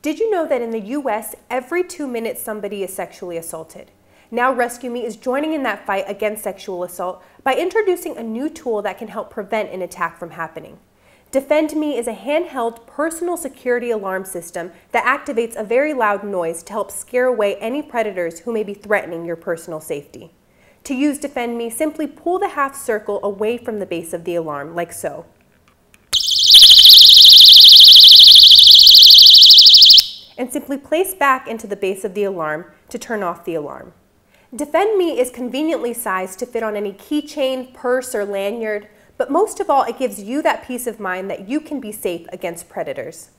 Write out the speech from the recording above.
Did you know that in the US, every two minutes somebody is sexually assaulted? Now ResQMe is joining in that fight against sexual assault by introducing a new tool that can help prevent an attack from happening. DefendMe is a handheld personal security alarm system that activates a very loud noise to help scare away any predators who may be threatening your personal safety. To use DefendMe, simply pull the half circle away from the base of the alarm, like so. And simply place back into the base of the alarm to turn off the alarm. DefendMe is conveniently sized to fit on any keychain, purse, or lanyard, but most of all, it gives you that peace of mind that you can be safe against predators.